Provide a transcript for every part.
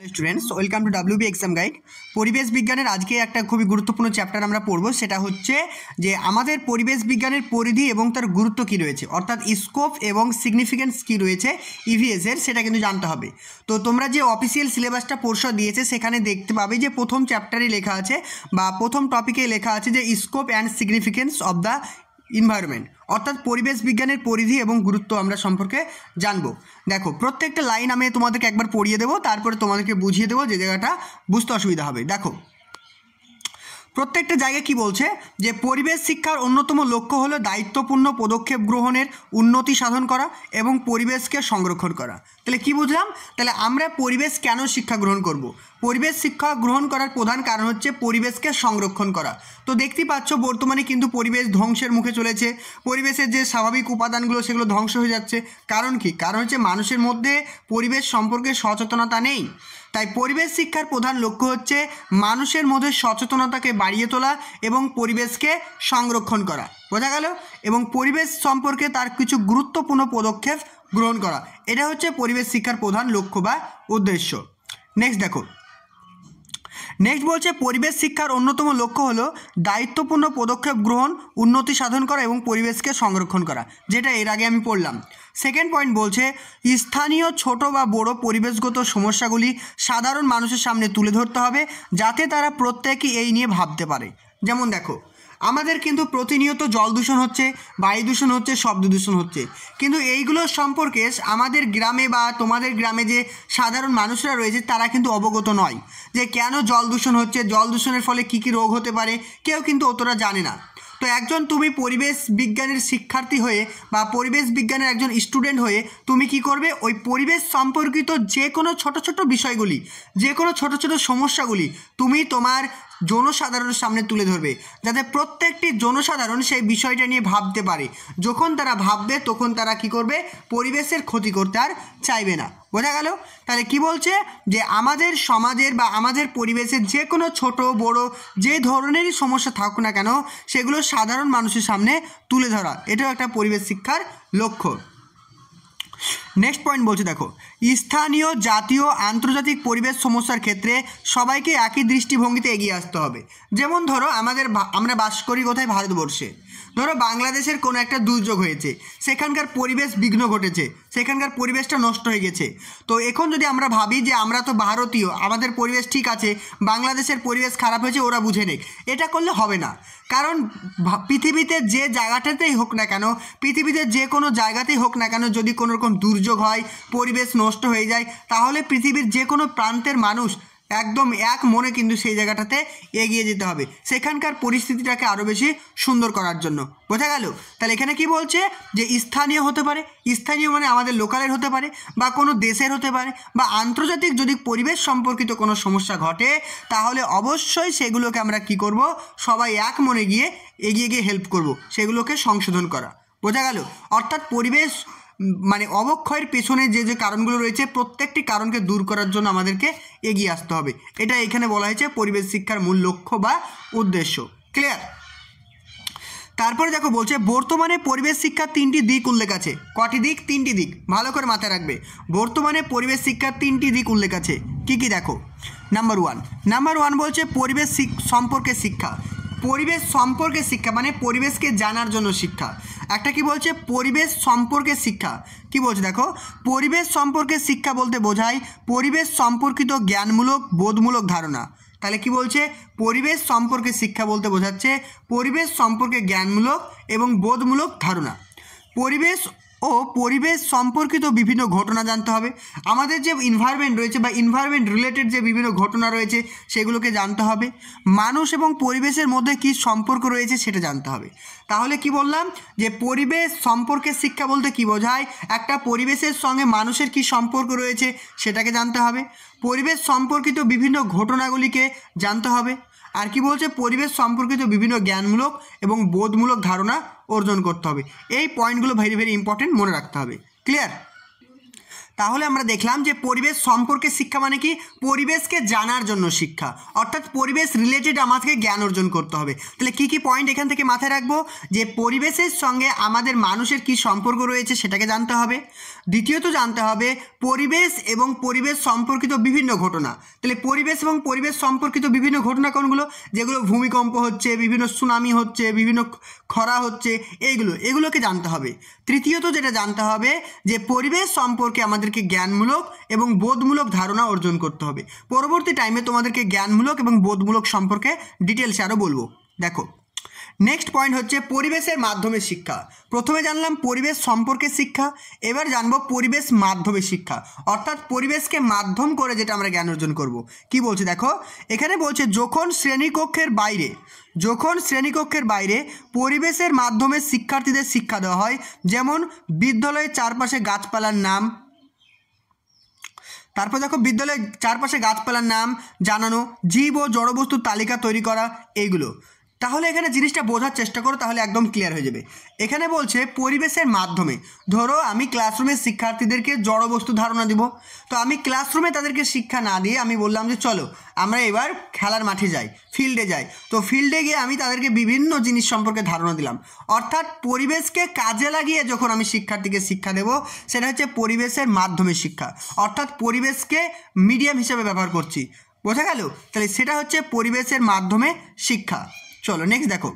Students welcome to WB exam guide পরিবেশ বিজ্ঞানের আজকে একটা খুবই গুরুত্বপূর্ণ চ্যাপ্টার আমরা পড়ব। সেটা হচ্ছে যে আমাদের পরিবেশ বিজ্ঞানের পরিধি এবং তার গুরুত্ব কী রয়েছে? অর্থাৎ স্কোপ এবং সিগনিফিকেন্স কী রয়েছে? ইভিএসের সেটা কিন্তু জানতে হবে। তো তোমরা যে অফিসিয়াল সিলেবাসটা পরিষদ দিয়েছে, সেখানে দেখতে পাবে যে প্রথম চ্যাপ্টারে লেখা আছে বা প্রথম টপিকে লেখা আছে যে scope and significance of the environment অর্থাৎ পরিবেশ বিজ্ঞানের পরিধি এবং গুরুত্ব আমরা সম্পর্কে জানব। দেখো, প্রত্যেকটা লাইন আমি তোমাদেরকে একবার পড়িয়ে দেবো, তারপরে তোমাদেরকে বুঝিয়ে দেবো যে জায়গাটা বুঝতে অসুবিধা হবে। দেখো, প্রত্যেকটা জায়গায় কি বলছে? যে পরিবেশ শিক্ষার অন্যতম লক্ষ্য হলো দায়িত্বপূর্ণ পদক্ষেপ গ্রহণের উন্নতি সাধন করা এবং পরিবেশকে সংরক্ষণ করা। তাহলে কি বুঝলাম? তাহলে আমরা পরিবেশ কেন শিক্ষা গ্রহণ করব। পরিবেশ শিক্ষা গ্রহণ করার প্রধান কারণ হচ্ছে পরিবেশকে সংরক্ষণ করা। তো দেখতেই পাচ্ছ, বর্তমানে কিন্তু পরিবেশ ধ্বংসের মুখে চলেছে। পরিবেশের যে স্বাভাবিক উপাদানগুলো, সেগুলো ধ্বংস হয়ে যাচ্ছে। কারণ কি? কারণ হচ্ছে মানুষের মধ্যে পরিবেশ সম্পর্কে সচেতনতা নেই। তাই পরিবেশ শিক্ষার প্রধান লক্ষ্য হচ্ছে মানুষের মধ্যে সচেতনতাকে বাড়িয়ে তোলা এবং পরিবেশকে সংরক্ষণ করা। বোঝা গেল? এবং পরিবেশ সম্পর্কে তার কিছু গুরুত্বপূর্ণ পদক্ষেপ গ্রহণ করা। এটা হচ্ছে পরিবেশ শিক্ষার প্রধান লক্ষ্য বা উদ্দেশ্য। নেক্সট দেখো। নেক্সট বলছে, পরিবেশ শিক্ষার অন্যতম লক্ষ্য হলো দায়িত্বপূর্ণ পদক্ষেপ গ্রহণ, উন্নতি সাধন করা এবং পরিবেশকে সংরক্ষণ করা, যেটা এর আগে আমি পড়লাম। সেকেন্ড পয়েন্ট বলছে, স্থানীয় ছোট বা বড় পরিবেশগত সমস্যাগুলি সাধারণ মানুষের সামনে তুলে ধরতে হবে, যাতে তারা প্রত্যেকেই এই নিয়ে ভাবতে পারে। যেমন দেখো আমাদের কিন্তু প্রতিনিয়ত জল দূষণ হচ্ছে, বায়ু দূষণ হচ্ছে, শব্দ দূষণ হচ্ছে। কিন্তু এইগুলোর সম্পর্কে আমাদের গ্রামে বা তোমাদের গ্রামে যে সাধারণ মানুষরা রয়েছে, তারা কিন্তু অবগত নয় যে কেন জল দূষণ হচ্ছে, জল দূষণের ফলে কী কী রোগ হতে পারে, কেউ কিন্তু অতটা জানে না। তো একজন তুমি পরিবেশ বিজ্ঞানের শিক্ষার্থী হয়ে বা পরিবেশ বিজ্ঞানের একজন স্টুডেন্ট হয়ে তুমি কি করবে? ওই পরিবেশ সম্পর্কিত যে কোনো ছোট ছোট বিষয়গুলি, যে কোনো ছোট ছোট সমস্যাগুলি, তুমি তোমার জনসাধারণের সামনে তুলে ধরবে, যাতে প্রত্যেকটি জনসাধারণ সেই বিষয়টা নিয়ে ভাবতে পারে। যখন তারা ভাববে, তখন তারা কি করবে? পরিবেশের ক্ষতি করতে আর চাইবে না। বোঝা গেল? তাহলে কি বলছে? যে আমাদের সমাজের বা আমাদের পরিবেশের যে কোনো ছোট, বড়, যে ধরনেরই সমস্যা থাকুক না কেন, সেগুলো সাধারণ মানুষের সামনে তুলে ধরা। এটাও একটা পরিবেশ শিক্ষার লক্ষ্য। নেক্সট পয়েন্ট বলছে, দেখো। স্থানীয়, জাতীয়, আন্তর্জাতিক পরিবেশ সমস্যার ক্ষেত্রে সবাইকে একই দৃষ্টিভঙ্গিতে এগিয়ে আসতে হবে। যেমন ধরো, আমাদের আমরা বাস করি কোথায়? ভারতবর্ষে। ধরো, বাংলাদেশের কোনো একটা দুর্যোগ হয়েছে। সেখানকার পরিবেশ বিঘ্ন ঘটেছে। সেখানকার পরিবেশটা নষ্ট হয়ে গেছে। তো এখন যদি আমরা ভাবি যে আমরা তো ভারতীয়, আমাদের পরিবেশ ঠিক আছে, বাংলাদেশের পরিবেশ খারাপ হয়েছে, ওরা বুঝে নেই এটা করলে হবে না। কারণ পৃথিবীতে যে জায়গাটাতেই হোক না কেন, পৃথিবীতে যে কোনো জায়গাতেই হোক না কেন যদি কোনো রকম দুর্যোগ হয়, পরিবেশ নষ্ট হয়ে যায়, তাহলে পৃথিবীর যে কোনো প্রান্তের মানুষ একদম এক মনে কিন্তু সেই জায়গাটাতে এগিয়ে যেতে হবে। সেখানকার পরিস্থিতিটাকে আরও বেশি সুন্দর করার জন্য। বোঝা গেল? তাহলে এখানে কি বলছে? যে স্থানীয় হতে পারে। স্থানীয় মানে আমাদের লোকালের হতে পারে বা কোনো দেশের হতে পারে বা আন্তর্জাতিক যদি পরিবেশ সম্পর্কিত কোনো সমস্যা ঘটে, তাহলে অবশ্যই সেগুলোকে আমরা কি করব? সবাই এক মনে গিয়ে এগিয়ে গিয়ে হেল্প করব। সেগুলোকে সংশোধন করা। বোঝা গেল? অর্থাৎ পরিবেশ মানে অবক্ষয়ের পেছনে যে যে কারণগুলো রয়েছে, প্রত্যেকটি কারণকে দূর করার জন্য আমাদেরকে এগিয়ে আসতে হবে। এটা এখানে বলা হয়েছে পরিবেশ শিক্ষার মূল লক্ষ্য বা উদ্দেশ্য। ক্লিয়ার তারপরে দেখো বলছে, বর্তমানে পরিবেশ শিক্ষার তিনটি দিক উল্লেখ আছে। কটি দিক? তিনটি দিক। ভালো করে মাথায় রাখবে। বর্তমানে পরিবেশ শিক্ষার তিনটি দিক উল্লেখ আছে। কি কি দেখো? নাম্বার ওয়ান নাম্বার ওয়ান বলছে পরিবেশ সম্পর্কে শিক্ষা। পরিবেশ সম্পর্কে শিক্ষা মানে পরিবেশকে জানার জন্য শিক্ষা। একটা কি বলছে? পরিবেশ সম্পর্কে শিক্ষা। কি বলছে দেখো? পরিবেশ সম্পর্কে শিক্ষা বলতে বোঝায় পরিবেশ সম্পর্কিত জ্ঞানমূলক, বোধমূলক ধারণা। তাহলে কি বলছে? পরিবেশ সম্পর্কে শিক্ষা বলতে বোঝাচ্ছে পরিবেশ সম্পর্কে জ্ঞানমূলক এবং বোধমূলক ধারণা। পরিবেশ ও পরিবেশ সম্পর্কিত বিভিন্ন ঘটনা জানতে হবে। আমাদের যে ইনভায়রনমেন্ট রয়েছে বা ইনভায়রনমেন্ট রিলেটেড যে বিভিন্ন ঘটনা রয়েছে, সেগুলোকে জানতে হবে। মানুষ এবং পরিবেশের মধ্যে কী সম্পর্ক রয়েছে সেটা জানতে হবে। তাহলে কি বললাম? যে পরিবেশ সম্পর্কে শিক্ষা বলতে কি বোঝায়? একটা পরিবেশের সঙ্গে মানুষের কি সম্পর্ক রয়েছে সেটাকে জানতে হবে। পরিবেশ সম্পর্কিত বিভিন্ন ঘটনাগুলিকে জানতে হবে। আর কি বলছে? পরিবেশ সম্পর্কিত বিভিন্ন জ্ঞানমূলক এবং বোধমূলক ধারণা অর্জন করতে হবে। এই পয়েন্টগুলো ভেরি ভেরি ইম্পর্টেন্ট মনে রাখতে হবে। ক্লিয়ার তাহলে আমরা দেখলাম যে পরিবেশ সম্পর্কে শিক্ষা মানে কি? পরিবেশকে জানার জন্য শিক্ষা। অর্থাৎ পরিবেশ রিলেটেড আমাদেরকে জ্ঞান অর্জন করতে হবে। তাহলে কি কি পয়েন্ট এখান থেকে মাথায় রাখব? যে পরিবেশের সঙ্গে আমাদের মানুষের কি সম্পর্ক রয়েছে সেটাকে জানতে হবে। দ্বিতীয়ত জানতে হবে পরিবেশ এবং পরিবেশ সম্পর্কিত বিভিন্ন ঘটনা। তাহলে পরিবেশ এবং পরিবেশ সম্পর্কিত বিভিন্ন ঘটনা কোনগুলো? যেগুলো ভূমিকম্প হচ্ছে, বিভিন্ন সুনামি হচ্ছে, বিভিন্ন খরা হচ্ছে, এইগুলো। এগুলোকে জানতে হবে। তৃতীয়ত যেটা জানতে হবে যে পরিবেশ সম্পর্কে আমাদেরকে জ্ঞানমূলক এবং বোধমূলক ধারণা অর্জন করতে হবে। পরবর্তী টাইমে তোমাদেরকে জ্ঞানমূলক এবং বোধমূলক সম্পর্কে ডিটেলসে আরও বলব। দেখো নেক্সট পয়েন্ট হচ্ছে পরিবেশের মাধ্যমে শিক্ষা। প্রথমে জানলাম পরিবেশ সম্পর্কে শিক্ষা, এবার জানব পরিবেশ মাধ্যমে শিক্ষা। অর্থাৎ পরিবেশকে মাধ্যম করে যেটা আমরা জ্ঞান অর্জন করব। কি বলছে দেখো? এখানে বলছে যখন শ্রেণীকক্ষের বাইরে, যখন শ্রেণীকক্ষের বাইরে পরিবেশের মাধ্যমে শিক্ষার্থীদের শিক্ষা দেওয়া হয়, যেমন বিদ্যালয়ের চারপাশে গাছপালার নাম তারপর দেখো বিদ্যালয়ের চারপাশে গাছপালার নাম জানানো জীব ও জড়বস্তুর তালিকা তৈরি করা এইগুলো। তাহলে এখানে জিনিসটা বোঝার চেষ্টা করো, তাহলে একদম ক্লিয়ার হয়ে যাবে। এখানে বলছে পরিবেশের মাধ্যমে। ধরো, আমি ক্লাসরুমের শিক্ষার্থীদেরকে জড়বস্তু ধারণা দিব। তো আমি ক্লাসরুমে তাদেরকে শিক্ষা না দিয়ে আমি বললাম যে, চলো, আমরা এবার খেলার মাঠে যাই ফিল্ডে যাই। তো ফিল্ডে গিয়ে আমি তাদেরকে বিভিন্ন জিনিস সম্পর্কে ধারণা দিলাম। অর্থাৎ পরিবেশকে কাজে লাগিয়ে যখন আমি শিক্ষার্থীকে শিক্ষা দেব, সেটা হচ্ছে পরিবেশের মাধ্যমে শিক্ষা। অর্থাৎ পরিবেশকে মিডিয়াম হিসেবে ব্যবহার করছি। বোঝা গেল? তাহলে সেটা হচ্ছে পরিবেশের মাধ্যমে শিক্ষা। চলো নেক্সট দেখো।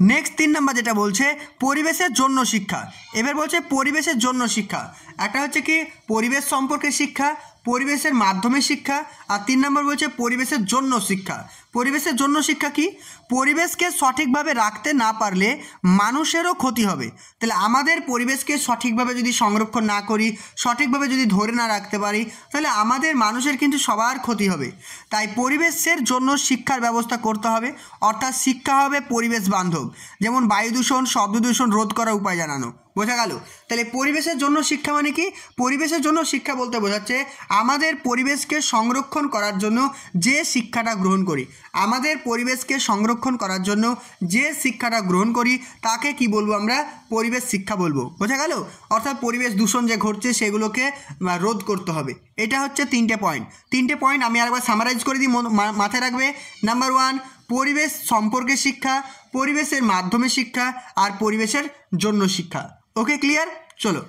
নেক্সট তিন নাম্বার যেটা বলছে, পরিবেশের জন্য শিক্ষা। এবার বলছে পরিবেশের জন্য শিক্ষা। একটা হচ্ছে কি, পরিবেশ সম্পর্কে শিক্ষা, পরিবেশের মাধ্যমে শিক্ষা, আর তিন নম্বর বলছে পরিবেশের জন্য শিক্ষা। পরিবেশের জন্য শিক্ষা কি? পরিবেশকে সঠিকভাবে রাখতে না পারলে মানুষেরও ক্ষতি হবে। তাহলে আমাদের পরিবেশকে সঠিকভাবে যদি সংরক্ষণ না করি, সঠিকভাবে যদি ধরে না রাখতে পারি, তাহলে আমাদের মানুষের কিন্তু সবার ক্ষতি হবে। তাই পরিবেশের জন্য শিক্ষার ব্যবস্থা করতে হবে। অর্থাৎ শিক্ষা হবে পরিবেশ বান্ধব। যেমন বায়ু দূষণ, শব্দ দূষণ রোধ করার উপায় জানানো। বোঝা গেল? তাহলে পরিবেশের জন্য শিক্ষা মানে কি? পরিবেশের জন্য শিক্ষা বলতে বোঝাচ্ছে আমাদের পরিবেশকে সংরক্ষণ করার জন্য যে শিক্ষাটা গ্রহণ করি। আমাদের পরিবেশকে সংরক্ষণ করার জন্য যে শিক্ষাটা গ্রহণ করি, তাকে কি বলব আমরা? পরিবেশ শিক্ষা বলব। বোঝা গেল? অর্থাৎ পরিবেশ দূষণ যে ঘটছে, সেগুলোকে রোধ করতে হবে। এটা হচ্ছে তিনটে পয়েন্ট তিনটে পয়েন্ট আমি আরেকবার সামারাইজ করে দিই মাথায় রাখবে। নাম্বার ওয়ান পরিবেশ সম্পর্কে শিক্ষা, পরিবেশের মাধ্যমে শিক্ষা, আর পরিবেশের জন্য শিক্ষা। ওকে ক্লিয়ার চলো।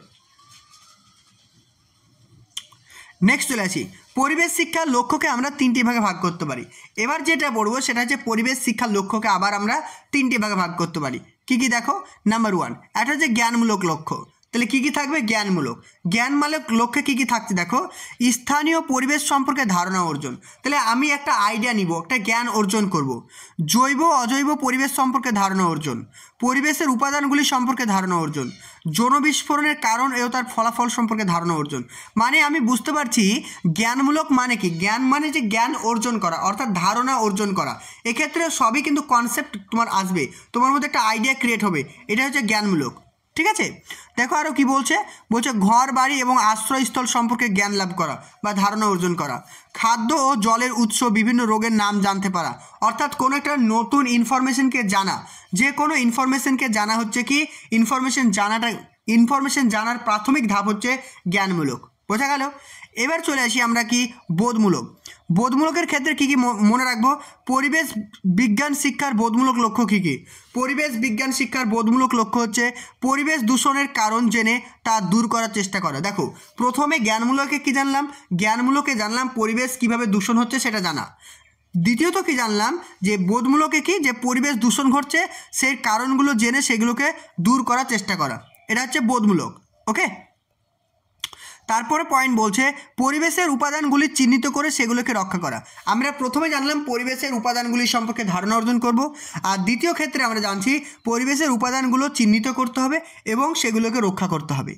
নেক্সট চলে আসি। পরিবেশ শিক্ষার লক্ষ্যকে আমরা তিনটি ভাগে ভাগ করতে পারি। এবার যেটা পড়ব সেটা হচ্ছে পরিবেশ শিক্ষার লক্ষ্যকে আবার আমরা তিনটি ভাগে ভাগ করতে পারি। কি কি দেখো? নাম্বার ওয়ান একটা হচ্ছে জ্ঞানমূলক লক্ষ্য। তাহলে কী কী থাকবে? জ্ঞানমূলক। জ্ঞানমূলক লক্ষ্যে কী কী থাকছে দেখো? স্থানীয় পরিবেশ সম্পর্কে ধারণা অর্জন। তাহলে আমি একটা আইডিয়া নিব, একটা জ্ঞান অর্জন করব। জৈব, অজৈব পরিবেশ সম্পর্কে ধারণা অর্জন। পরিবেশের উপাদানগুলি সম্পর্কে ধারণা অর্জন। যৌন বিস্ফোরণের কারণ ও তার ফলাফল সম্পর্কে ধারণা অর্জন। মানে আমি বুঝতে পারছি, জ্ঞানমূলক মানে কি? জ্ঞান মানে যে জ্ঞান অর্জন করা, অর্থাৎ ধারণা অর্জন করা। এক্ষেত্রে সবই কিন্তু কনসেপ্ট তোমার আসবে। তোমার মধ্যে একটা আইডিয়া ক্রিয়েট হবে। এটা হচ্ছে জ্ঞানমূলক। ঠিক আছে? দেখো আরও কি বলছে? বলছে ঘর, বাড়ি এবং আশ্রয়স্থল সম্পর্কে জ্ঞান লাভ করা বা ধারণা অর্জন করা। খাদ্য ও জলের উৎস বিভিন্ন রোগের নাম জানতে পারা। অর্থাৎ কোনো একটা নতুন ইনফরমেশনকে জানা। যে কোনো ইনফরমেশনকে জানা হচ্ছে কি? ইনফরমেশন জানাটা ইনফরমেশন জানার প্রাথমিক ধাপ হচ্ছে জ্ঞানমূলক। বোঝা গেল? এবার চলে আসি আমরা কি বোধমূলক। বোধমূলকের ক্ষেত্রে কী কী মনে রাখব? পরিবেশ বিজ্ঞান শিক্ষার বোধমূলক লক্ষ্য কী কী? পরিবেশ বিজ্ঞান শিক্ষার বোধমূলক লক্ষ্য হচ্ছে পরিবেশ দূষণের কারণ জেনে তা দূর করার চেষ্টা করা। দেখো, প্রথমে জ্ঞানমূলকে কী জানলাম? জ্ঞানমূলকে জানলাম পরিবেশ কীভাবে দূষণ হচ্ছে সেটা জানা। দ্বিতীয়ত কি জানলাম? যে বোধমূলকে কি? যে পরিবেশ দূষণ ঘটছে, সেই কারণগুলো জেনে সেগুলোকে দূর করার চেষ্টা করা। এটা হচ্ছে বোধমূলক, ওকে? তারপরে পয়েন্ট বলছে, পরিবেশের উপাদানগুলি চিহ্নিত করে সেগুলোকে রক্ষা করা। আমরা প্রথমে জানলাম পরিবেশের উপাদানগুলি সম্পর্কে ধারণা অর্জন করব। আর দ্বিতীয় ক্ষেত্রে আমরা জানছি, পরিবেশের উপাদানগুলো চিহ্নিত করতে হবে এবং সেগুলোকে রক্ষা করতে হবে।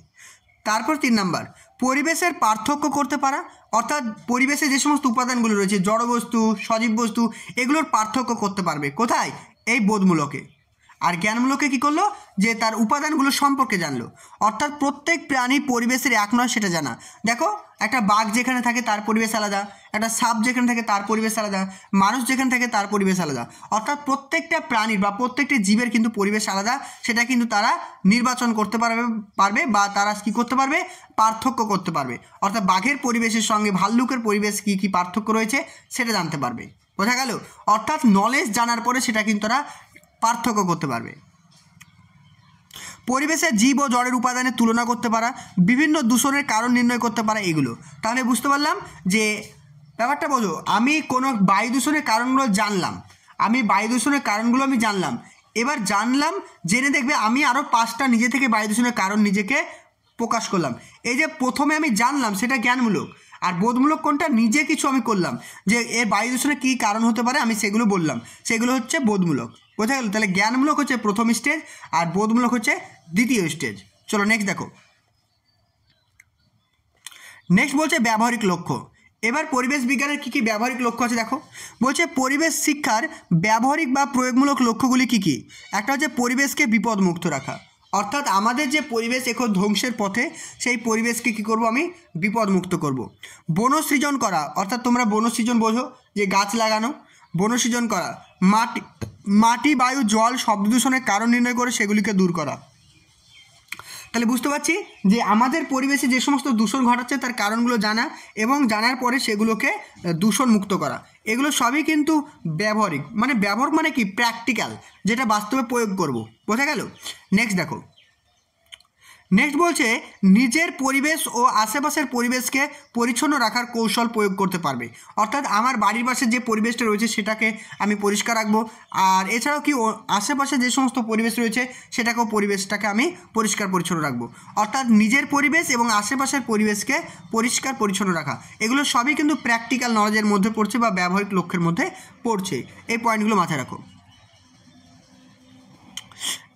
তারপর তিন নাম্বার, পরিবেশের পার্থক্য করতে পারা, অর্থাৎ পরিবেশে যে সমস্ত উপাদানগুলো রয়েছে, জড়বস্তু, সজীব বস্তু, এগুলোর পার্থক্য করতে পারবে। কোথায়? এই বোধমূলকে। আর জ্ঞানমূলকে কী করল? যে তার উপাদানগুলো সম্পর্কে জানলো। অর্থাৎ প্রত্যেক প্রাণী পরিবেশের এক নয়, সেটা জানা। দেখো, একটা বাঘ যেখানে থাকে তার পরিবেশ আলাদা। একটা সাপ যেখানে থাকে তার পরিবেশ আলাদা। মানুষ যেখানে থাকে তার পরিবেশ আলাদা। অর্থাৎ প্রত্যেকটা প্রাণীর বা প্রত্যেকটা জীবের কিন্তু পরিবেশ আলাদা। সেটা কিন্তু তারা নির্বাচন করতে পারবে পারবে বা তারা কী করতে পারবে? পার্থক্য করতে পারবে। অর্থাৎ বাঘের পরিবেশের সঙ্গে ভাল্লুকের পরিবেশ কী কী পার্থক্য রয়েছে, সেটা জানতে পারবে। বোঝা গেল? অর্থাৎ নলেজ জানার পরে সেটা কিন্তু তারা পার্থক্য করতে পারবে। পরিবেশে জীব ও জড়ের উপাদানের তুলনা করতে পারা, বিভিন্ন দূষণের কারণ নির্ণয় করতে পারা এগুলো। তাহলে বুঝতে পারলাম যে, ব্যাপারটা বোঝো, আমি কোনো বায়ু দূষণের কারণগুলো জানলাম। আমি বায়ু দূষণের কারণগুলো আমি জানলাম। এবার জানলাম, জেনে দেখবে আমি আরও পাঁচটা নিজে থেকে বায়ু দূষণের কারণ নিজেকে প্রকাশ করলাম। এই যে প্রথমে আমি জানলাম, সেটা জ্ঞানমূলক। আর বোধমূলক কোনটা? নিজে কিছু আমি করলাম। যে এর বায়ু দূষণের কী কারণ হতে পারে, আমি সেগুলো বললাম। সেগুলো হচ্ছে বোধমূলক। বোঝা গেল? তাহলে জ্ঞানমূলক হচ্ছে প্রথম স্টেজ আর বোধমূলক হচ্ছে দ্বিতীয় স্টেজ চলো নেক্সট দেখো। নেক্সট বলছে ব্যবহারিক লক্ষ্য। এবার পরিবেশ বিজ্ঞানের কী কী ব্যবহারিক লক্ষ্য আছে দেখো? বলছে পরিবেশ শিক্ষার ব্যবহারিক বা প্রয়োগমূলক লক্ষ্যগুলি কী কী? একটা হচ্ছে পরিবেশকে বিপদমুক্ত রাখা। অর্থাৎ আমাদের যে পরিবেশ এখন ধ্বংসের পথে, সেই পরিবেশকে কী করব আমি? বিপদমুক্ত করব। বনসৃজন করা, অর্থাৎ তোমরা বনসৃজন বোঝো যে গাছ লাগানো। বনসৃজন করা মাটি মাটি, বায়ু, জল শব্দ দূষণের কারণ নির্ণয় করে সেগুলিকে দূর করা। তাহলে বুঝতে পারছি যে আমাদের পরিবেশে যে সমস্ত দূষণ ঘটাচ্ছে তার কারণগুলো জানা এবং জানার পরে সেগুলোকে দূষণ মুক্ত করা। এগুলো সবই কিন্তু ব্যবহারিক। মানে ব্যবহার মানে কি? প্র্যাকটিক্যাল যেটা বাস্তবে প্রয়োগ করব। বোঝা গেল? নেক্সট দেখো। নেক্সট বলছে, নিজের পরিবেশ ও আশেপাশের পরিবেশকে পরিচ্ছন্ন রাখার কৌশল প্রয়োগ করতে পারবে। অর্থাৎ আমার বাড়ির পাশে যে পরিবেশটা রয়েছে, সেটাকে আমি পরিষ্কার রাখব। আর এছাড়াও কি আশেপাশে যে সমস্ত পরিবেশ রয়েছে, সেটাকেও পরিবেশটাকে আমি পরিষ্কার পরিচ্ছন্ন রাখব। অর্থাৎ নিজের পরিবেশ এবং আশেপাশের পরিবেশকে পরিষ্কার পরিচ্ছন্ন রাখা। এগুলো সবই কিন্তু প্র্যাকটিক্যাল নলেজের মধ্যে পড়ছে বা ব্যবহারিক লক্ষ্যের মধ্যে পড়ছে। এই পয়েন্টগুলো মাথায় রাখো।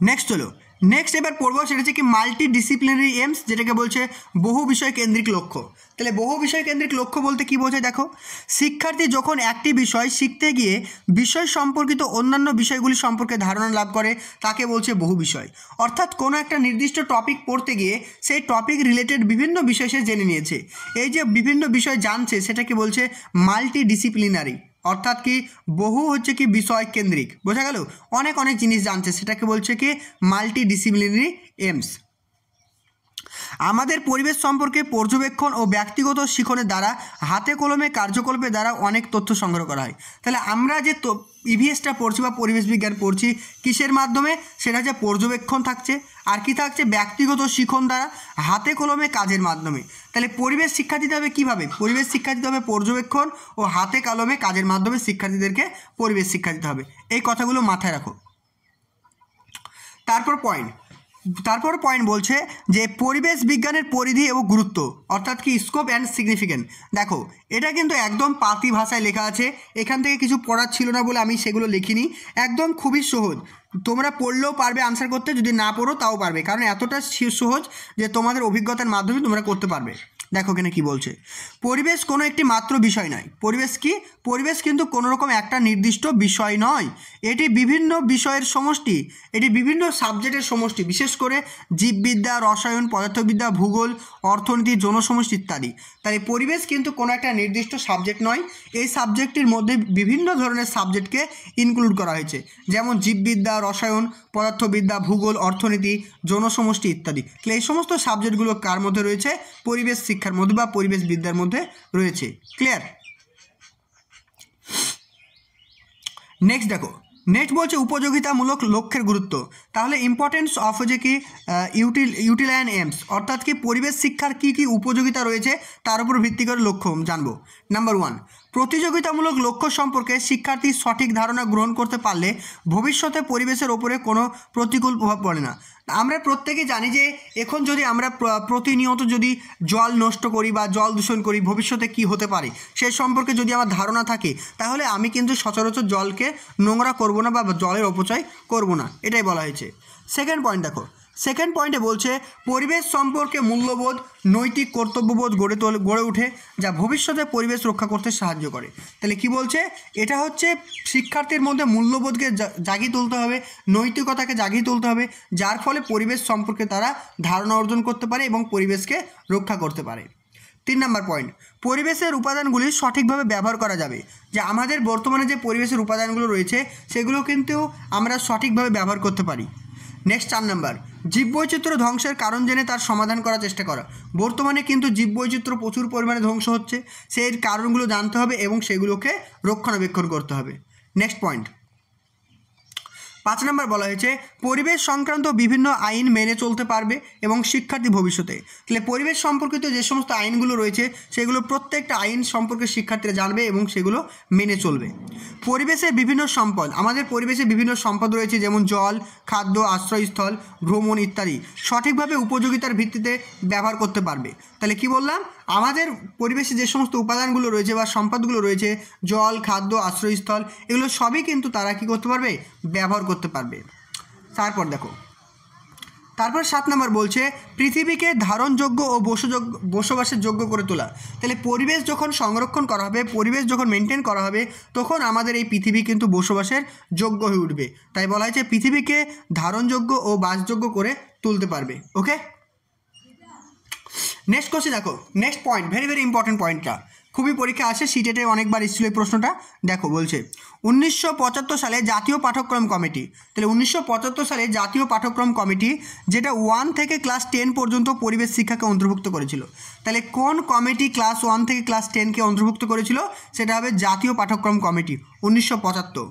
নেক্সট হলো নেক্সট এবার পড়ব সেটা হচ্ছে কি মাল্টি ডিসিপ্লিনারি এমস যেটাকে বলছে বহু বিষয় কেন্দ্রিক লক্ষ্য। তাহলে বহু বিষয় কেন্দ্রিক লক্ষ্য বলতে কি বোঝায়? দেখো, শিক্ষার্থী যখন একটি বিষয় শিখতে গিয়ে বিষয় সম্পর্কিত অন্যান্য বিষয়গুলি সম্পর্কে ধারণা লাভ করে, তাকে বলছে বহু বিষয়। অর্থাৎ কোনো একটা নির্দিষ্ট টপিক পড়তে গিয়ে সেই টপিক রিলেটেড বিভিন্ন বিষয় সে জেনে নিয়েছে। এই যে বিভিন্ন বিষয় জানছে, সেটাকে বলছে মাল্টি ডিসিপ্লিনারি অর্থাৎ কি বহু হচ্ছে কি বিষয় কেন্দ্রিক। বোঝা গেল? অনেক অনেক জিনিস জানছে। সেটাকে বলছে কি মাল্টি ডিসিপ্লিনারি এমস আমাদের পরিবেশ সম্পর্কে পর্যবেক্ষণ ও ব্যক্তিগত শিখনের দ্বারা, হাতে কলমে কার্যকল্পের দ্বারা অনেক তথ্য সংগ্রহ করা হয়। তাহলে আমরা যে ইভিএসটা পড়ছি বা পরিবেশ বিজ্ঞান পড়ছি, কিসের মাধ্যমে? সেটা হচ্ছে পর্যবেক্ষণ থাকছে, আর কি থাকছে? ব্যক্তিগত শিখন দ্বারা, হাতে কলমে কাজের মাধ্যমে। তাহলে পরিবেশ শিক্ষা দিতে হবে কীভাবে? পরিবেশ শিক্ষা দিতে হবে পর্যবেক্ষণ ও হাতে কলমে কাজের মাধ্যমে শিক্ষার্থীদেরকে পরিবেশ শিক্ষা দিতে হবে। এই কথাগুলো মাথায় রাখো। তারপর পয়েন্ট তারপর পয়েন্ট বলছে যে পরিবেশ বিজ্ঞানের পরিধি এবং গুরুত্ব, অর্থাৎ কি স্কোপ অ্যান্ড সিগনিফিকেন্ট দেখো, এটা কিন্তু একদম পাতি ভাষায় লেখা আছে, এখান থেকে কিছু পড়ার ছিল না বলে আমি সেগুলো লিখিনি, একদম খুবই সহজ। তোমরা পড়লেও পারবে আনসার করতে, যদি না পড়ো তাও পারবে, কারণ এতটা সহজ যে তোমাদের অভিজ্ঞতার মাধ্যমে তোমরা করতে পারবে। দেখো এখানে কি বলছে। পরিবেশ কোনো একটি মাত্র বিষয় নয়। পরিবেশ কি? পরিবেশ কিন্তু কোনো রকম একটা নির্দিষ্ট বিষয় নয়। এটি বিভিন্ন বিষয়ের সমষ্টি। এটি বিভিন্ন সাবজেক্টের সমষ্টি। বিশেষ করে জীববিদ্যা, রসায়ন, পদার্থবিদ্যা, ভূগোল, অর্থনীতি, জনসমষ্টি ইত্যাদি। তাই পরিবেশ কিন্তু কোনো একটা নির্দিষ্ট সাবজেক্ট নয়। এই সাবজেক্টটির মধ্যে বিভিন্ন ধরনের সাবজেক্টকে ইনক্লুড করা হয়েছে। যেমন জীববিদ্যা, রসায়ন, পদার্থবিদ্যা, ভূগোল, অর্থনীতি, জনসমষ্টি ইত্যাদি। তাহলে এই সমস্ত সাবজেক্টগুলো কার মধ্যে রয়েছে? পরিবেশ শিক্ষার মধ্যে বা পরিবেশ বিদ্যার মধ্যে রয়েছে। ক্লিয়ার নেক্সট দেখো নেক্সট বলছে উপযোগিতামূলক লক্ষ্যের গুরুত্ব। তাহলে ইম্পর্টেন্স অফ যে কি ইউটিল ইউটিলাইন এমস অর্থাৎ কি পরিবেশ শিক্ষার কি কি উপযোগিতা রয়েছে, তার উপর ভিত্তি করে লক্ষ্য, জানব। নাম্বার ওয়ান প্রতিযোগিতামূলক লক্ষ্য সম্পর্কে শিক্ষার্থী সঠিক ধারণা গ্রহণ করতে পারলে ভবিষ্যতে পরিবেশের ওপরে কোনো প্রতিকূল প্রভাব পড়ে না। আমরা প্রত্যেকে জানি যে এখন যদি আমরা প্রতিনিয়ত যদি জল নষ্ট করি বা জল দূষণ করি, ভবিষ্যতে কি হতে পারে? সে সম্পর্কে যদি আমার ধারণা থাকে, তাহলে আমি কিন্তু সচরাচর জলকে নোংরা করব না বা জলের অপচয় করব না। এটাই বলা হয়েছে। সেকেন্ড পয়েন্ট দেখো সেকেন্ড পয়েন্টে বলছে, পরিবেশ সম্পর্কে মূল্যবোধ, নৈতিক কর্তব্যবোধ গড়ে তোল, গড়ে ওঠে, যা ভবিষ্যতে পরিবেশ রক্ষা করতে সাহায্য করে। তাহলে কি বলছে? এটা হচ্ছে শিক্ষার্থীর মধ্যে মূল্যবোধকে জাগিয়ে তুলতে হবে, নৈতিকতাকে জাগিয়ে তুলতে হবে, যার ফলে পরিবেশ সম্পর্কে তারা ধারণা অর্জন করতে পারে এবং পরিবেশকে রক্ষা করতে পারে। তিন নম্বর পয়েন্ট পরিবেশের উপাদানগুলি সঠিকভাবে ব্যবহার করা যাবে। যে আমাদের বর্তমানে যে পরিবেশের উপাদানগুলো রয়েছে, সেগুলো কিন্তু আমরা সঠিকভাবে ব্যবহার করতে পারি। নেক্সট চার নাম্বার জীববৈচিত্র্য ধ্বংসের কারণ জেনে তার সমাধান করার চেষ্টা করা। বর্তমানে কিন্তু জীববৈচিত্র্য প্রচুর পরিমাণে ধ্বংস হচ্ছে, সেই কারণগুলো জানতে হবে এবং সেগুলোকে রক্ষণাবেক্ষণ করতে হবে। নেক্সট পয়েন্ট পাঁচ নম্বর বলা হয়েছে, পরিবেশ সংক্রান্ত বিভিন্ন আইন মেনে চলতে পারবে এবং শিক্ষার্থী ভবিষ্যতে। তাহলে পরিবেশ সম্পর্কিত যে সমস্ত আইনগুলো রয়েছে, সেগুলো প্রত্যেকটা আইন সম্পর্কে শিক্ষার্থীরা জানবে এবং সেগুলো মেনে চলবে। পরিবেশের বিভিন্ন সম্পদ, আমাদের পরিবেশে বিভিন্ন সম্পদ রয়েছে, যেমন জল, খাদ্য, আশ্রয়স্থল, ভ্রমণ ইত্যাদি, সঠিকভাবে উপযোগিতার ভিত্তিতে ব্যবহার করতে পারবে। তাহলে কি বললাম? আমাদের পরিবেশে যে সমস্ত উপাদানগুলো রয়েছে বা সম্পদগুলো রয়েছে, জল, খাদ্য, আশ্রয়স্থল, এগুলো সবই কিন্তু তারা কি করতে পারবে? ব্যবহার করতে পারবে। তারপর দেখো, তারপর সাত নম্বর বলছে, পৃথিবীকে ধারণযোগ্য ও বসযোগ্য বসবাসের যোগ্য করে তোলা। তাহলে পরিবেশ যখন সংরক্ষণ করা হবে, পরিবেশ যখন মেনটেন করা হবে, তখন আমাদের এই পৃথিবী কিন্তু বসবাসের যোগ্য হয়ে উঠবে। তাই বলা হয়েছে, পৃথিবীকে ধারণযোগ্য ও বাসযোগ্য করে তুলতে পারবে। ওকে নেক্সট কোশ্চেন দেখো next point very very important পয়েন্টটা খুবই পরীক্ষা আসে সিটেটে অনেকবার এসেছিল এই প্রশ্নটা। দেখো, বলছে উনিশশো পঁচাত্তর সালে জাতীয় পাঠ্যক্রম কমিটি। তাহলে উনিশশো পঁচাত্তর সালে জাতীয় পাঠ্যক্রম কমিটি, যেটা ওয়ান থেকে ক্লাস টেন পর্যন্ত পরিবেশ শিক্ষাকে অন্তর্ভুক্ত করেছিল। তাহলে কোন কমিটি ক্লাস ওয়ান থেকে ক্লাস টেনকে অন্তর্ভুক্ত করেছিল? সেটা হবে জাতীয় পাঠ্যক্রম কমিটি, উনিশশো পঁচাত্তর।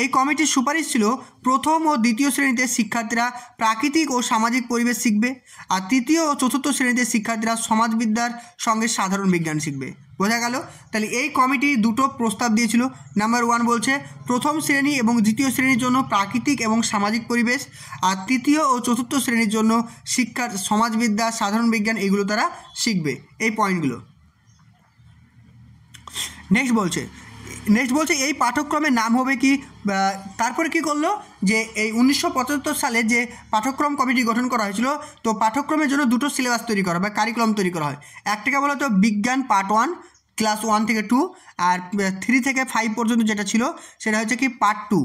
এই কমিটির সুপারিশ ছিল, প্রথম ও দ্বিতীয় শ্রেণীতে শিক্ষার্থীরা প্রাকৃতিক ও সামাজিক পরিবেশ শিখবে, আর তৃতীয় ও চতুর্থ শ্রেণীতে শিক্ষার্থীরা সমাজবিদ্যার সঙ্গে সাধারণ বিজ্ঞান শিখবে। বোঝা গেল? তাহলে এই কমিটি দুটো প্রস্তাব দিয়েছিল। নাম্বার ওয়ান বলছে প্রথম শ্রেণি এবং দ্বিতীয় শ্রেণির জন্য প্রাকৃতিক এবং সামাজিক পরিবেশ, আর তৃতীয় ও চতুর্থ শ্রেণির জন্য শিক্ষার সমাজবিদ্যা, সাধারণ বিজ্ঞান এগুলো তারা শিখবে। এই পয়েন্টগুলো। নেক্সট বলছে। নেক্সট বলছে, এই পাঠ্যক্রমের নাম হবে কি? তারপরে কি করল? যে এই উনিশশো পঁচাত্তর সালে যে পাঠ্যক্রম কমিটি গঠন করা হয়েছিল, তো পাঠ্যক্রমের জন্য দুটো সিলেবাস তৈরি করা বা কারিকুলাম তৈরি করা হয়। একটাকে বলা হতো বিজ্ঞান পার্ট ওয়ান ক্লাস ওয়ান থেকে টু আর থ্রি থেকে ফাইভ পর্যন্ত যেটা ছিল, সেটা হচ্ছে কি পার্ট টু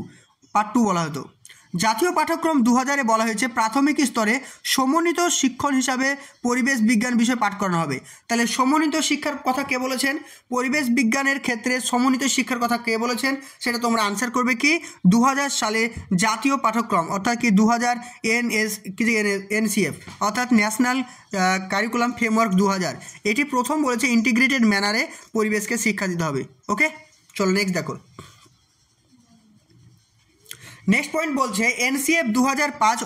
পার্ট টু বলা হতো। জাতীয় পাঠ্যক্রম দু হাজারে বলা হয়েছে, প্রাথমিক স্তরে সমন্বিত শিক্ষণ হিসাবে পরিবেশ বিজ্ঞান বিষয় পাঠ করানো হবে। তাহলে সমন্বিত শিক্ষার কথা কে বলেছেন? পরিবেশ বিজ্ঞানের ক্ষেত্রে সমন্বিত শিক্ষার কথা কে বলেছেন? সেটা তোমরা আনসার করবে কি? দু হাজার সালে জাতীয় পাঠ্যক্রম, অর্থাৎ কি দু হাজার এন এস কি এনসিএফ, অর্থাৎ ন্যাশনাল কারিকুলাম ফ্রেমওয়ার্ক দু হাজার এটি প্রথম বলেছে ইন্টিগ্রেটেড ম্যানারে পরিবেশকে শিক্ষা দিতে হবে। ওকে চলো নেক্সট দেখো। নেক্সট পয়েন্ট বলছে এনসিএফ দু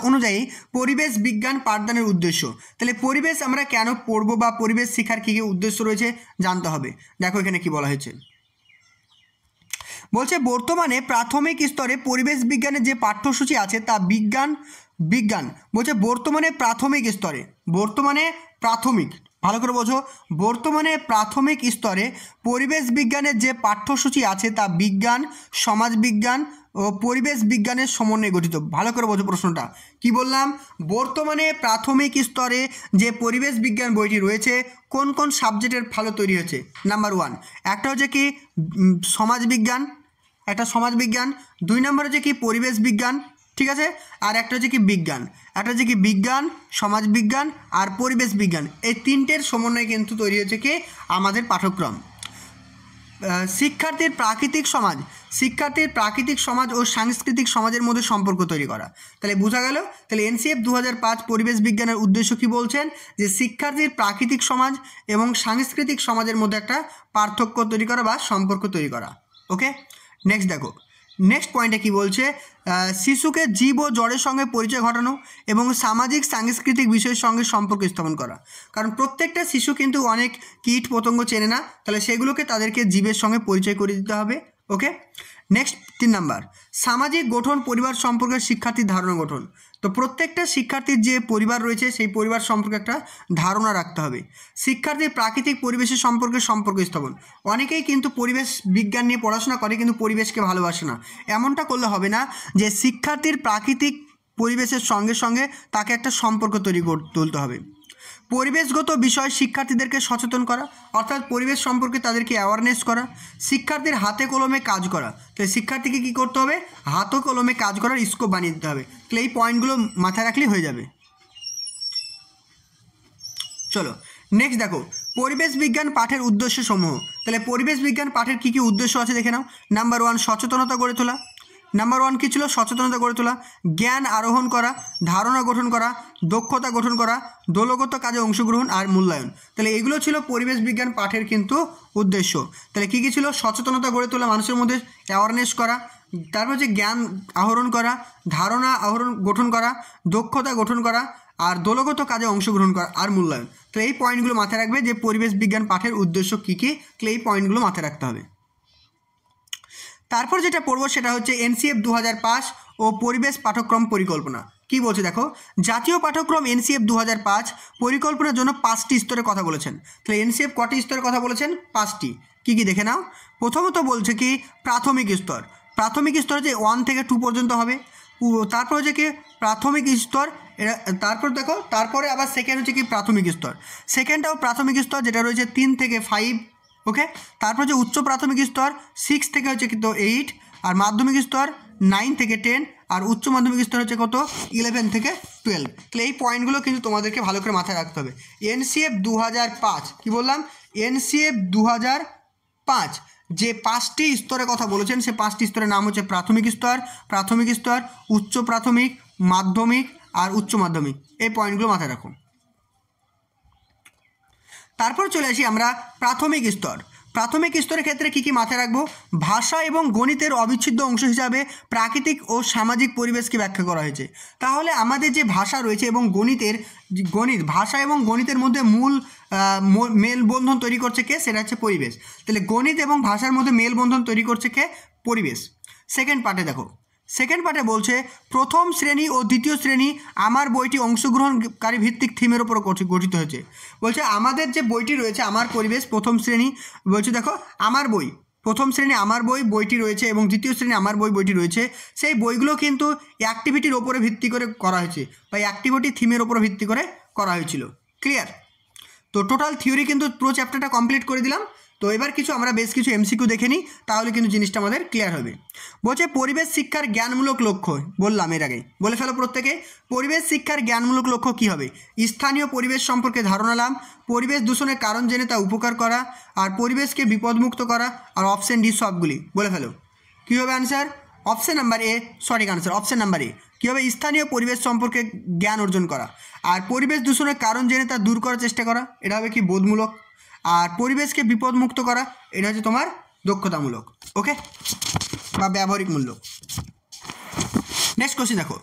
অনুযায়ী পরিবেশ বিজ্ঞান পাঠদানের উদ্দেশ্য। তাহলে পরিবেশ আমরা কেন পড়ব বা পরিবেশ শেখার কী কী উদ্দেশ্য রয়েছে জানতে হবে। দেখো এখানে কি বলা হয়েছে। বলছে, বর্তমানে প্রাথমিক স্তরে পরিবেশ বিজ্ঞানের যে পাঠ্যসূচি আছে তা বিজ্ঞান বিজ্ঞান। বলছে, বর্তমানে প্রাথমিক স্তরে, বর্তমানে প্রাথমিক, ভালো করে বোঝো। বর্তমানে প্রাথমিক স্তরে পরিবেশ বিজ্ঞানের যে পাঠ্যসূচি আছে তা বিজ্ঞান সমাজবিজ্ঞান ও পরিবেশ বিজ্ঞানের সমন্বয়ে গঠিত। ভালো করে বোঝো প্রশ্নটা। কি বললাম? বর্তমানে প্রাথমিক স্তরে যে পরিবেশ বিজ্ঞান বইটি রয়েছে, কোন কোন সাবজেক্টের ভালো তৈরি হয়েছে? নাম্বার ওয়ান একটা হচ্ছে কি সমাজবিজ্ঞান একটা সমাজবিজ্ঞান দুই নম্বর হচ্ছে কি, পরিবেশ বিজ্ঞান, ঠিক আছে? আর একটা হচ্ছে কি, বিজ্ঞান। একটা হচ্ছে কি, বিজ্ঞান সমাজবিজ্ঞান আর পরিবেশ বিজ্ঞান। এই তিনটের সমন্বয়ে কিন্তু তৈরি হচ্ছে কি, আমাদের পাঠ্যক্রম। শিক্ষার্থীর প্রাকৃতিক সমাজ শিক্ষার্থীর প্রাকৃতিক সমাজ ও সাংস্কৃতিক সমাজের মধ্যে সম্পর্ক তৈরি করা। তাহলে বোঝা গেল, তাহলে এনসিএফ দু পরিবেশ বিজ্ঞানের উদ্দেশ্য কি বলছেন? যে শিক্ষার্থীর প্রাকৃতিক সমাজ এবং সাংস্কৃতিক সমাজের মধ্যে একটা পার্থক্য তৈরি করা বা সম্পর্ক তৈরি করা। ওকে? নেক্সট দেখো। নেক্সট পয়েন্টে কি বলছে? শিশুকে জীব ও জ্বরের সঙ্গে পরিচয় ঘটানো এবং সামাজিক, সাংস্কৃতিক বিষয়ের সঙ্গে সম্পর্ক স্থাপন করা। কারণ প্রত্যেকটা শিশু কিন্তু অনেক কীট পতঙ্গ চেনে না। তাহলে সেগুলোকে তাদেরকে জীবের সঙ্গে পরিচয় করে দিতে হবে। ওকে নেক্সট তিন নাম্বার সামাজিক গঠন, পরিবার সম্পর্কে শিক্ষার্থীর ধারণা গঠন। তো প্রত্যেকটা শিক্ষার্থীর যে পরিবার রয়েছে, সেই পরিবার সম্পর্কে একটা ধারণা রাখতে হবে। শিক্ষার্থীর প্রাকৃতিক পরিবেশের সম্পর্কে সম্পর্ক স্থাপন। অনেকেই কিন্তু পরিবেশ বিজ্ঞান নিয়ে পড়াশোনা করে, কিন্তু পরিবেশকে ভালোবাসে না। এমনটা করলে হবে না যে শিক্ষার্থীর প্রাকৃতিক পরিবেশের সঙ্গে সঙ্গে তাকে একটা সম্পর্ক তৈরি তুলতে হবে। পরিবেশগত বিষয় শিক্ষার্থীদেরকে সচেতন করা, অর্থাৎ পরিবেশ সম্পর্কে তাদেরকে অ্যাওয়ারনেস করা, শিক্ষার্থীর হাতে কলমে কাজ করা। তাহলে শিক্ষার্থীকে কী করতে হবে? হাতে কলমে কাজ করার স্কোপ বানিয়ে দিতে হবে। তাহলে এই পয়েন্টগুলো মাথায় রাখলেই হয়ে যাবে। চলো নেক্সট দেখো, পরিবেশ বিজ্ঞান পাঠের উদ্দেশ্য সমূহ তাহলে পরিবেশ বিজ্ঞান পাঠের কী কী উদ্দেশ্য আছে দেখে নাও। নাম্বার ওয়ান সচেতনতা গড়ে তোলা। নাম্বার ওয়ান কী ছিল? সচেতনতা গড়ে তোলা, জ্ঞান আরোহণ করা, ধারণা গঠন করা, দক্ষতা গঠন করা, দলগত কাজে অংশগ্রহণ আর মূল্যায়ন। তাহলে এগুলো ছিল পরিবেশ বিজ্ঞান পাঠের কিন্তু উদ্দেশ্য। তাহলে কী কী ছিল? সচেতনতা গড়ে তোলা, মানুষের মধ্যে অ্যাওয়ারনেস করা, তারপর হচ্ছে জ্ঞান আহরণ করা, ধারণা আহরণ গঠন করা, দক্ষতা গঠন করা, আর দলগত কাজে অংশগ্রহণ করা আর মূল্যায়ন। তো এই পয়েন্টগুলো মাথায় রাখবে যে পরিবেশ বিজ্ঞান পাঠের উদ্দেশ্য কী কী? তাহলে এই পয়েন্টগুলো মাথায় রাখতে হবে। তারপর যেটা পড়ব সেটা হচ্ছে এনসিএফ দু হাজার পাঁচ ও পরিবেশ পাঠ্যক্রম পরিকল্পনা। কি বলছে দেখো? জাতীয় পাঠ্যক্রম এনসিএফ দু হাজার পাঁচ পরিকল্পনার জন্য পাঁচটি স্তরের কথা বলেছেন। তাহলে এনসিএফ কটি স্তরের কথা বলেছেন? পাঁচটি। কি কি দেখে নাও? প্রথমত বলছে কি, প্রাথমিক স্তর। প্রাথমিক স্তর যে ওয়ান থেকে টু পর্যন্ত হবে। তারপর হচ্ছে কি, প্রাথমিক স্তর, এরা, তারপর দেখো, তারপরে আবার সেকেন্ড হচ্ছে কি প্রাথমিক স্তর। সেকেন্ডটাও প্রাথমিক স্তর যেটা রয়েছে তিন থেকে ফাইভ ওকে? তারপর হচ্ছে উচ্চ প্রাথমিক স্তর সিক্স থেকে হচ্ছে কিন্তু এইট আর মাধ্যমিক স্তর নাইন থেকে টেন আর উচ্চ মাধ্যমিক স্তর হচ্ছে কত? ইলেভেন থেকে টুয়েলভ তাহলে এই পয়েন্টগুলো কিন্তু তোমাদেরকে ভালো করে মাথায় রাখতে হবে। এনসিএফ দু হাজার পাঁচ, কী বললাম? এনসিএফ দু হাজার পাঁচ, যে পাঁচটি স্তরের কথা বলেছেন, সে পাঁচটি স্তরের নাম হচ্ছে প্রাথমিক স্তর প্রাথমিক স্তর, উচ্চ প্রাথমিক, মাধ্যমিক, আর উচ্চ মাধ্যমিক। এই পয়েন্টগুলো মাথায় রাখুন। তারপর চলে আসি আমরা প্রাথমিক স্তর। প্রাথমিক স্তরের ক্ষেত্রে কী কী মাথায় রাখব? ভাষা এবং গণিতের অবিচ্ছেদ্য অংশ হিসাবে প্রাকৃতিক ও সামাজিক পরিবেশকে ব্যাখ্যা করা হয়েছে। তাহলে আমাদের যে ভাষা রয়েছে এবং গণিতের, গণিত, ভাষা এবং গণিতের মধ্যে মূল মেলবন্ধন তৈরি করছে কে? সেটা হচ্ছে পরিবেশ। তাহলে গণিত এবং ভাষার মধ্যে মেলবন্ধন তৈরি করছে কে? পরিবেশ। সেকেন্ড পার্টে দেখো। সেকেন্ড পার্টে বলছে, প্রথম শ্রেণি ও দ্বিতীয় শ্রেণি আমার বইটি অংশগ্রহণকারী ভিত্তিক থিমের ওপর গঠি- গঠিত হয়েছে। বলছে, আমাদের যে বইটি রয়েছে, আমার পরিবেশ, প্রথম শ্রেণি, বলছে, দেখো, আমার বই, প্রথম শ্রেণি আমার বই, বইটি রয়েছে এবং দ্বিতীয় শ্রেণি আমার বই, বইটি রয়েছে। সেই বইগুলো কিন্তু অ্যাক্টিভিটির ওপরে ভিত্তি করে করা হয়েছে বা অ্যাক্টিভিটি থিমের ওপরে ভিত্তি করে করা হয়েছিল। ক্লিয়ার তো টোটাল থিওরি কিন্তু পুরো চ্যাপ্টারটা কমপ্লিট করে দিলাম। তো এবার কিছু, আমরা বেশ কিছু এমসিকিউ দেখে নিই, তাহলে কিন্তু জিনিসটা আমাদের ক্লিয়ার হবে। বলছে, পরিবেশ শিক্ষার জ্ঞানমূলক লক্ষ্য। বললাম এর আগে। বলে ফেলো প্রত্যেকে, পরিবেশ শিক্ষার জ্ঞানমূলক লক্ষ্য কী হবে? স্থানীয় পরিবেশ সম্পর্কে ধারণা লাভ পরিবেশ দূষণের কারণ জেনে তা উপকার করা, আর পরিবেশকে বিপদমুক্ত করা, আর অপশন ডি সবগুলি। বলে ফেলো। কী হবে আনসার অপশন নাম্বার এ সঠিক আনসার অপশন নাম্বার এ কী হবে? স্থানীয় পরিবেশ সম্পর্কে জ্ঞান অর্জন করা, আর পরিবেশ দূষণের কারণ জেনে তা দূর করার চেষ্টা করা। এটা হবে কি? বোধমূলক। আর পরিবেশকে বিপদমুক্ত করা, এটা হচ্ছে তোমার দক্ষতামূলক ওকে বা ব্যবহারিক মূল্য নেক্সট কোশ্চেন দেখো।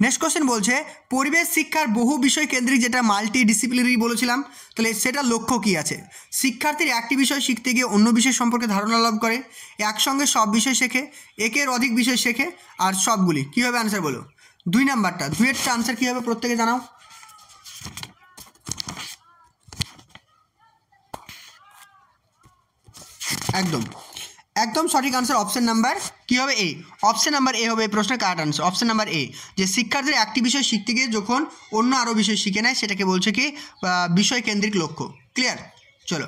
নেক্সট কোশ্চেন বলছে, পরিবেশ শিক্ষার বহু বিষয় কেন্দ্রিক যেটা মাল্টি ডিসিপ্লিনারি বলেছিলাম, তাহলে সেটা লক্ষ্য কী আছে? শিক্ষার্থীর একটি বিষয় শিখতে গিয়ে অন্য বিষয় সম্পর্কে ধারণা লাভ করে, একসঙ্গে সব বিষয় শেখে, একের অধিক বিষয় শেখে, আর সবগুলি। কীভাবে আনসার বলো? দুই নাম্বারটা, দুইয়েরটা আনসার কী হবে প্রত্যেকে জানাও? একদম। একদম সঠিক আনসার অপশন নাম্বার কী হবে এ অপশন নাম্বার এ হবে এই প্রশ্নের correct answer option number A যে শিক্ষার্থীর একটি বিষয় শিখতে গিয়ে যখন অন্য আরও বিষয় শিখে নেয়, সেটাকে বলছে কি বিষয় কেন্দ্রিক লক্ষ্য। ক্লিয়ার চলো।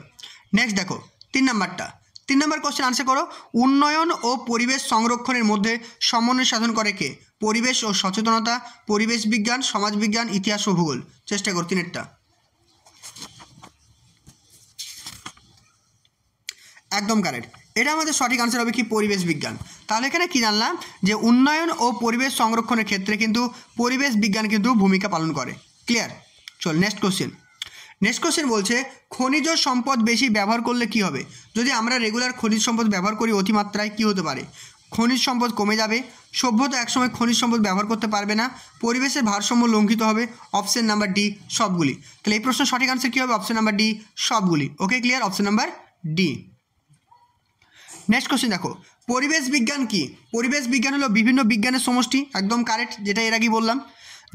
নেক্সট দেখো, তিন নাম্বারটা। তিন নম্বর কোশ্চেন আনসার করো। উন্নয়ন ও পরিবেশ সংরক্ষণের মধ্যে সমন্বয় সাধন করে কে? পরিবেশ ও সচেতনতা, পরিবেশ বিজ্ঞান সমাজবিজ্ঞান ইতিহাস ও ভূগোল। চেষ্টা করো, তিনেরটা। একদম কারেক্ট এটা আমাদের সঠিক আনসার হবে কি? পরিবেশ বিজ্ঞান। তাহলে এখানে কি জানলাম? যে উন্নয়ন ও পরিবেশ সংরক্ষণের ক্ষেত্রে কিন্তু পরিবেশ বিজ্ঞান কিন্তু ভূমিকা পালন করে। ক্লিয়ার চল নেক্সট কোশ্চেন নেক্সট কোশ্চেন বলছে, খনিজ সম্পদ বেশি ব্যবহার করলে কি হবে? যদি আমরা রেগুলার খনিজ সম্পদ ব্যবহার করি, অতিমাত্রায় কি হতে পারে? খনিজ সম্পদ কমে যাবে, সভ্যতা একসময় খনিজ সম্পদ ব্যবহার করতে পারবে না, পরিবেশের ভারসাম্য লঙ্ঘিত হবে অপশন নাম্বার ডি সবগুলি। তাহলে এই প্রশ্নের সঠিক আনসার কী হবে? অপশন নাম্বার ডি সবগুলি। Okay clear option number D next question দেখো। পরিবেশ বিজ্ঞান কি? পরিবেশ বিজ্ঞান হলো বিভিন্ন বিজ্ঞানের সমষ্টি, একদম কারেক্ট যেটা এর আগেই বললাম।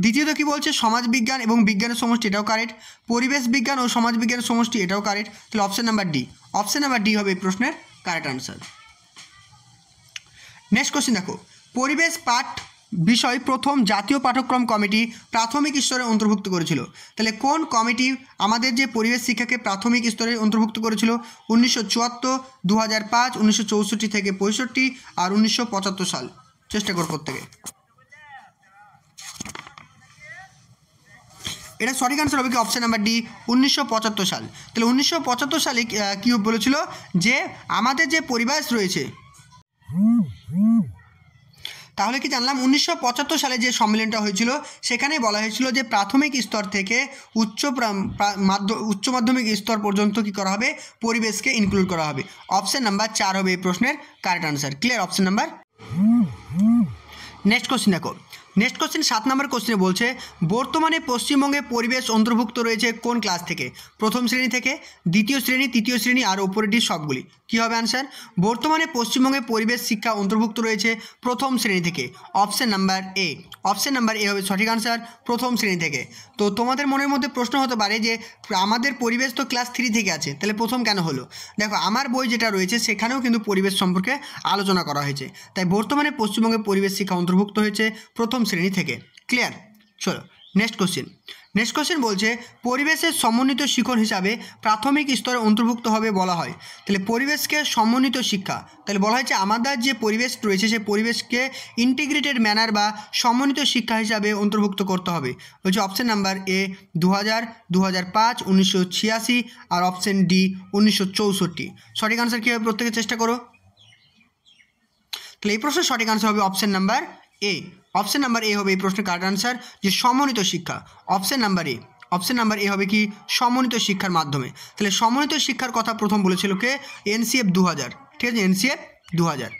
দ্বিতীয়ত কি বলছে? সমাজ বিজ্ঞান এবং বিজ্ঞানের সমষ্টি, এটাও কারেক্ট পরিবেশ বিজ্ঞান ও সমাজ বিজ্ঞানের সমষ্টি, এটাও কারেক্ট তাহলে option number D option number D হবে এই প্রশ্নের কারেক্ট আনসার নেক্সট কোশ্চেন দেখো। পরিবেশ পাঠ বিষয় প্রথম জাতীয় পাঠ্যক্রম কমিটি প্রাথমিক স্তরে অন্তর্ভুক্ত করেছিল। তাহলে কোন কমিটি আমাদের যে পরিবেশ শিক্ষাকে প্রাথমিক স্তরে অন্তর্ভুক্ত করেছিল? উনিশশো চুয়াত্তর দু হাজার পাঁচ, উনিশশো চৌষট্টি থেকে পঁয়ষট্টি আর উনিশশো পঁচাত্তর সাল। চেষ্টা কর প্রত্যেকে। এটা সঠিক আনসার হবে কি? অপশন নাম্বার ডি উনিশশো পঁচাত্তর সাল। তাহলে উনিশশো পঁচাত্তর সালে কি বলেছিল? যে আমাদের যে পরিবেশ রয়েছে তাহলে কি জানলাম? উনিশশো পঁচাত্তর সালে যে সম্মেলনটা হয়েছিল, সেখানে বলা হয়েছিল যে প্রাথমিক স্তর থেকে উচ্চ উচ্চ মাধ্যমিক স্তর পর্যন্ত কি করা হবে? পরিবেশকে ইনক্লুড করা হবে। অপশান নাম্বার চার হবে এই প্রশ্নের correct answer clear option number next question দেখো। নেক্সট কোশ্চেন সাত নম্বর কোশ্চেনে বলছে, বর্তমানে পশ্চিমবঙ্গে পরিবেশ অন্তর্ভুক্ত রয়েছে কোন ক্লাস থেকে? প্রথম শ্রেণি থেকে, দ্বিতীয় শ্রেণি, তৃতীয় শ্রেণি আর ওপরেটি সবগুলি। কী হবে আনসার বর্তমানে পশ্চিমবঙ্গে পরিবেশ শিক্ষা অন্তর্ভুক্ত রয়েছে প্রথম শ্রেণি থেকে। Option number A option number A হবে সঠিক আনসার প্রথম শ্রেণি থেকে। তো তোমাদের মনের মধ্যে প্রশ্ন হতে পারে যে, আমাদের পরিবেশ তো ক্লাস থ্রি থেকে আছে, তাহলে প্রথম কেন হলো? দেখো, আমার বই যেটা রয়েছে, সেখানেও কিন্তু পরিবেশ সম্পর্কে আলোচনা করা হয়েছে। তাই বর্তমানে পশ্চিমবঙ্গে পরিবেশ শিক্ষা অন্তর্ভুক্ত হয়েছে প্রথম শ্রেণি থেকে। ক্লিয়ার চলো নেক্সট কোশ্চেন নেক্সট কোশ্চেন বলছে, পরিবেশের সমন্বিত শিখন হিসাবে প্রাথমিক স্তরে অন্তর্ভুক্ত হবে বলা হয়। তাহলে পরিবেশকে সমন্বিত শিক্ষা, তাহলে বলা হয়েছে আমাদের যে পরিবেশ রয়েছে সেই পরিবেশকে ইন্টিগ্রেটেড ম্যানার বা সমন্বিত শিক্ষা হিসাবে অন্তর্ভুক্ত করতে হবে। বলছে অপশন নাম্বার এ দু হাজার দু হাজার পাঁচ, উনিশশো ছিয়াশি আর অপশন ডি উনিশশো চৌষট্টি। সঠিক আনসার কী প্রত্যেকে চেষ্টা করো? তাহলে এই প্রশ্নের সঠিক আনসার হবে option number A option number A হবে এই প্রশ্নের কারেক্ট আনসার যে সমন্বিত শিক্ষা। Option number A option number A হবে কি? সমন্বিত শিক্ষার মাধ্যমে। তাহলে সমন্বিত শিক্ষার কথা প্রথম বলেছিল কে? এনসিএফ দু হাজার ঠিক আছে এনসিএফ দু হাজার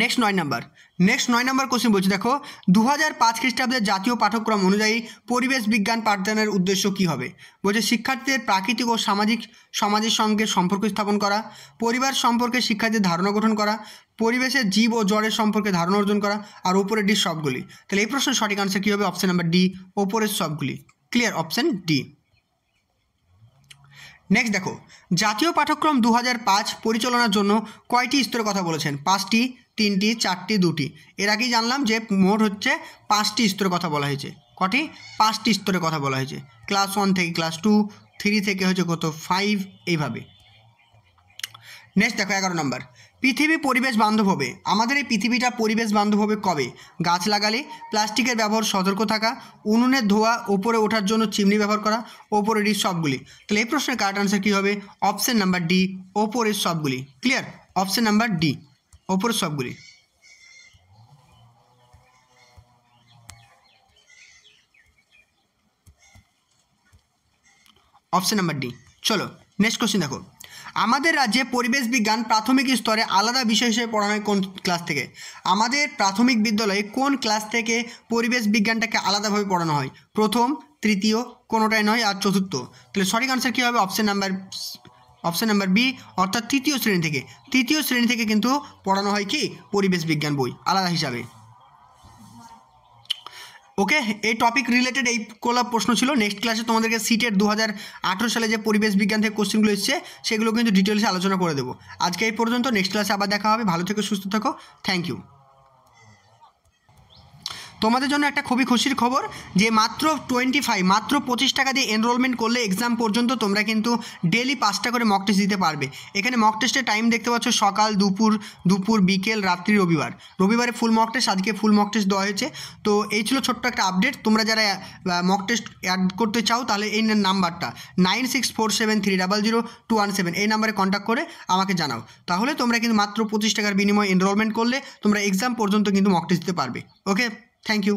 নেক্সট নয় নাম্বার নেক্সট নয় নম্বর কোশ্চেন বলছি, দেখো দু হাজার পাঁচ খ্রিস্টাব্দের জাতীয় পাঠ্যক্রম অনুযায়ী পরিবেশ বিজ্ঞান পাঠদানের উদ্দেশ্য কী হবে? বলছে শিক্ষার্থীদের প্রাকৃতিক ও সামাজিক, সমাজের সঙ্গে সম্পর্ক স্থাপন করা, পরিবার সম্পর্কে শিক্ষার্থীদের ধারণা গঠন করা, পরিবেশের জীব ও জড়ের সম্পর্কে ধারণা অর্জন করা, আর ওপরের ডি সবগুলি। তাহলে এই প্রশ্নের সঠিক আনসার কী হবে? অপশান নাম্বার ডি ওপরের সবগুলি। ক্লিয়ার অপশন ডি নেক্সট দেখো, জাতীয় পাঠ্যক্রম দু পরিচালনার জন্য কয়টি স্তরের কথা বলেছেন? পাঁচটি, তিনটি, চারটি, দুটি। এর আগেই জানলাম যে মোট হচ্ছে পাঁচটি স্তরের কথা বলা হয়েছে। কটি? পাঁচটি স্তরের কথা বলা হয়েছে। ক্লাস ওয়ান থেকে ক্লাস টু, থ্রি থেকে হচ্ছে কত? ফাইভ, এইভাবে। নেক্সট দেখো, এগারো নম্বর। পৃথিবী পরিবেশ বান্ধব হবে। আমাদের এই পৃথিবীটা পরিবেশ বান্ধব হবে কবে? গাছ লাগালে, প্লাস্টিকের ব্যবহার সতর্ক থাকা উনুনের ধোয়া, ওপরে ওঠার জন্য চিমনি ব্যবহার করা, ওপরের এই সবগুলি। তাহলে এই প্রশ্নের কারেক্ট আনসার কী হবে? অপশান নাম্বার ডি ওপরের সবগুলি। ক্লিয়ার অপশান নাম্বার ডি ওপরের সবগুলি। অপশান নাম্বার ডি চলো নেক্সট কোশ্চেন দেখো। আমাদের রাজ্যে পরিবেশ বিজ্ঞান প্রাথমিক স্তরে আলাদা বিষয় হিসেবে পড়ানো হয় কোন ক্লাস থেকে? আমাদের প্রাথমিক বিদ্যালয়ে কোন ক্লাস থেকে পরিবেশ বিজ্ঞানটাকে আলাদাভাবে পড়ানো হয়? প্রথম, তৃতীয়, কোনোটাই নয়, আর চতুর্থ। তাহলে সঠিক আনসার কী হবে? Option number option number B অর্থাৎ তৃতীয় শ্রেণি থেকে। তৃতীয় শ্রেণি থেকে কিন্তু পড়ানো হয় কি? পরিবেশ বিজ্ঞান বই, আলাদা হিসাবে। ওকে, এই টপিক রিলেটেড এই কোলা প্রশ্ন ছিল। নেক্সট ক্লাসে তোমাদেরকে সিটের দু হাজার আঠেরো সালে যে পরিবেশ বিজ্ঞান থেকে কোশ্চেনগুলো এসছে, সেগুলো কিন্তু ডিটেলসে আলোচনা করে দেবো। আজকে এই পর্যন্ত নেক্সট ক্লাসে আবার দেখা হবে। ভালো থেকে, সুস্থ থাকো। থ্যাংক ইউ তোমাদের জন্য একটা খুবই খুশির খবর যে মাত্র টোয়েন্টি ফাইভ মাত্র পঁচিশ টাকা দিয়ে এনরোলমেন্ট করলে এক্সাম পর্যন্ত তোমরা কিন্তু ডেলি পাঁচটা করে মক টেস্ট দিতে পারবে। এখানে মক টেস্টের টাইম দেখতে পাচ্ছ সকাল, দুপুর দুপুর, বিকেল, রাত্রি, রবিবার। রবিবারে ফুল মক টেস্ট আজকে ফুল মক টেস্ট দেওয়া হয়েছে। তো এই ছিল ছোট্ট একটা আপডেট তোমরা যারা মক টেস্ট অ্যাড করতে চাও তাহলে এই নাম্বারটা nine six four seven three double zero two one seven এই নাম্বারে কন্ট্যাক্ট করে আমাকে জানাও। তাহলে তোমরা কিন্তু মাত্র পঁচিশ টাকার বিনিময়ে এনরোলমেন্ট করলে তোমরা এক্সাম পর্যন্ত কিন্তু মক টেস্ট দিতে পারবে। Okay thank you